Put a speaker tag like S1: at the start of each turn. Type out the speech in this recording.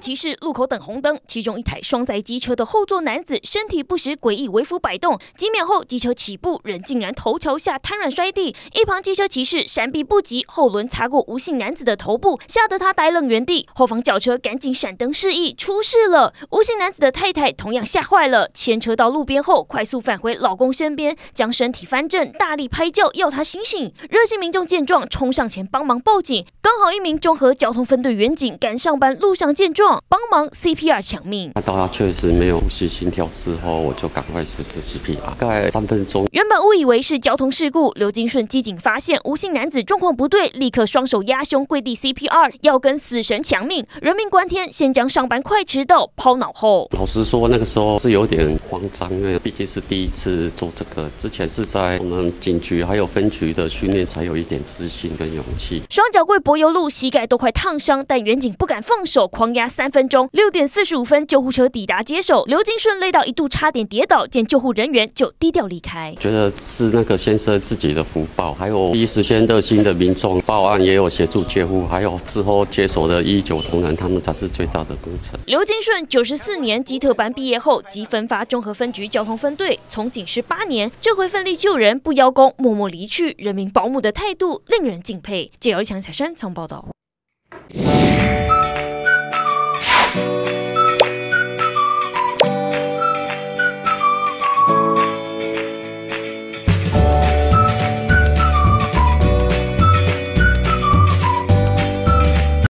S1: 骑士路口等红灯，其中一台双载机车的后座男子身体不时诡异微幅摆动，几秒后机车起步，人竟然头朝下瘫软摔地。一旁机车骑士闪避不及，后轮擦过吴姓男子的头部，吓得他呆愣原地。后方轿车赶紧闪灯示意出事了。吴姓男子的太太同样吓坏了，牵车到路边后快速返回老公身边，将身体翻正，大力拍叫要他醒醒。热心民众见状冲上前帮忙报警，刚好一名综合交通分队员警赶上班，路上见状帮忙 CPR 抢命。
S2: 看到他确实没有呼吸心跳之后，我就赶快实施 CPR，大概三分钟。
S1: 原本误以为是交通事故，刘金顺机警发现吴姓男子状况不对，立刻双手压胸跪地 CPR，要跟死神抢命。人命关天，先将上班快迟到抛脑后。
S2: 老实说，那个时候是有点慌张，因为毕竟是第一次做这个，之前是在我们警局还有分局的训练，才有一点自信跟勇气。
S1: 双脚跪柏油路，膝盖都快烫伤，但远景不敢放手，狂压三分钟。六点四十五分，救护车抵达接手，刘金顺累到一度差点跌倒，见救护人员就低调离开。
S2: 觉得是那个先生自己的福报，还有第一时间热心的民众报案，也有协助接护，还有之后接手的一九同仁，他们才是最大的功臣。
S1: 刘金顺九十四年基特班毕业后，即分发综合分局交通分队，从警十八年，这回奋力救人，不邀功，默默离去，人民保姆的态度令人敬佩。记者强彩山曾报道。